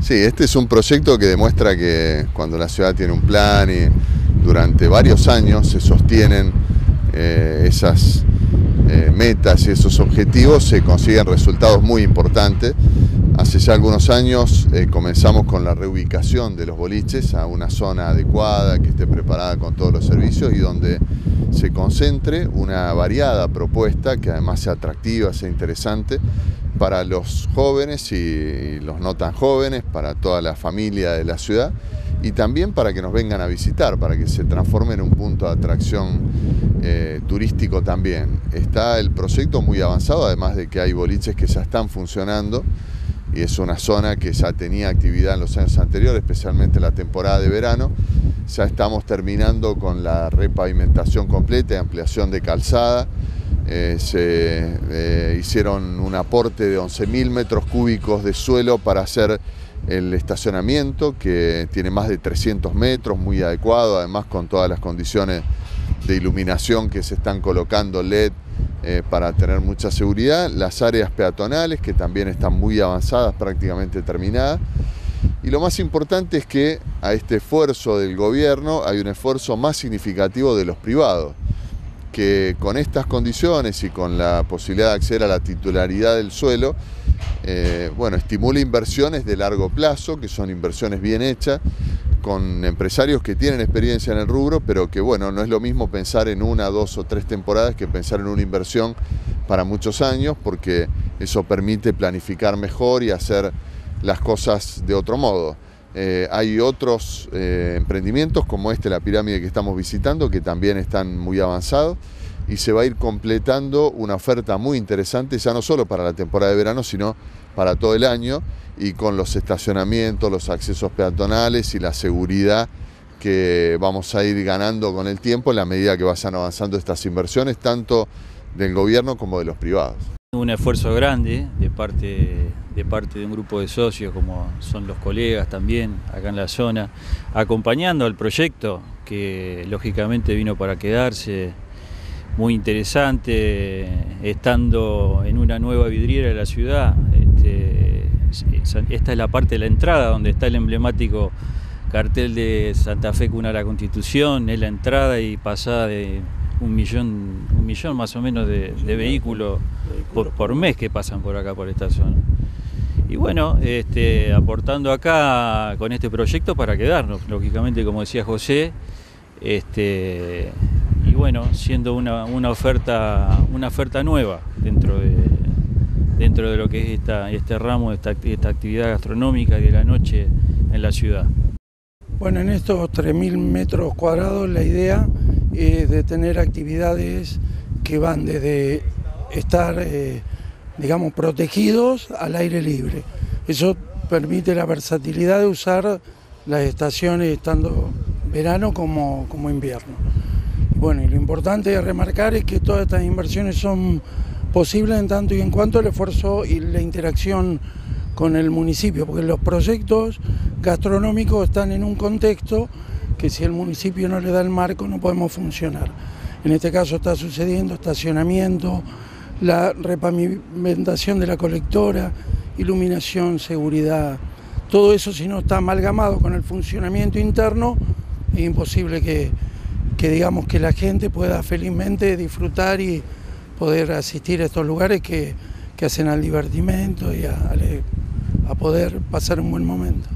Sí, este es un proyecto que demuestra que cuando la ciudad tiene un plan y durante varios años se sostienen eh, esas eh, metas y esos objetivos, se consiguen resultados muy importantes. Hace ya algunos años eh, comenzamos con la reubicación de los boliches a una zona adecuada, que esté preparada con todos los servicios y donde se concentre una variada propuesta que además sea atractiva, sea interesante para los jóvenes y los no tan jóvenes, para toda la familia de la ciudad y también para que nos vengan a visitar, para que se transforme en un punto de atracción eh, turístico también. Está el proyecto muy avanzado, además de que hay boliches que ya están funcionando y es una zona que ya tenía actividad en los años anteriores, especialmente la temporada de verano. Ya estamos terminando con la repavimentación completa y ampliación de calzada eh, se eh, hicieron un aporte de 11.000 metros cúbicos de suelo para hacer el estacionamiento, que tiene más de 300 metros, muy adecuado, además con todas las condiciones de iluminación que se están colocando LED eh, para tener mucha seguridad, las áreas peatonales que también están muy avanzadas, prácticamente terminadas. Y lo más importante es que a este esfuerzo del gobierno hay un esfuerzo más significativo de los privados que con estas condiciones y con la posibilidad de acceder a la titularidad del suelo, eh, bueno, estimula inversiones de largo plazo, que son inversiones bien hechas, con empresarios que tienen experiencia en el rubro, pero que bueno, no es lo mismo pensar en una, dos o tres temporadas que pensar en una inversión para muchos años, porque eso permite planificar mejor y hacer las cosas de otro modo. Eh, hay otros eh, emprendimientos como este, la pirámide que estamos visitando, que también están muy avanzados y se va a ir completando una oferta muy interesante, ya no solo para la temporada de verano, sino para todo el año y con los estacionamientos, los accesos peatonales y la seguridad que vamos a ir ganando con el tiempo en la medida que vayan avanzando estas inversiones, tanto del gobierno como de los privados. Un esfuerzo grande de parte, de parte de un grupo de socios, como son los colegas también acá en la zona, acompañando al proyecto que lógicamente vino para quedarse, muy interesante, estando en una nueva vidriera de la ciudad. Este, esta es la parte de la entrada donde está el emblemático cartel de Santa Fe Cuna la Constitución, es la entrada y pasada de un millón, un millón más o menos de, vehículos por, mes que pasan por acá, por esta zona. Y bueno, este, aportando acá con este proyecto para quedarnos, lógicamente, como decía José, este, y bueno, siendo una, oferta, una oferta nueva dentro de, dentro de lo que es esta, este ramo, esta, esta actividad gastronómica de la noche en la ciudad. Bueno, en estos 3.000 metros cuadrados la idea es de tener actividades que van desde estar, eh, digamos, protegidos al aire libre. Eso permite la versatilidad de usar las estaciones estando verano como, como invierno. Bueno, y lo importante de remarcar es que todas estas inversiones son posibles en tanto y en cuanto el esfuerzo y la interacción con el municipio, porque los proyectos gastronómicos están en un contexto que si el municipio no le da el marco no podemos funcionar. En este caso está sucediendo estacionamiento, la repavimentación de la colectora, iluminación, seguridad. Todo eso si no está amalgamado con el funcionamiento interno es imposible que, digamos que la gente pueda felizmente disfrutar y poder asistir a estos lugares que, hacen al divertimento y a poder pasar un buen momento.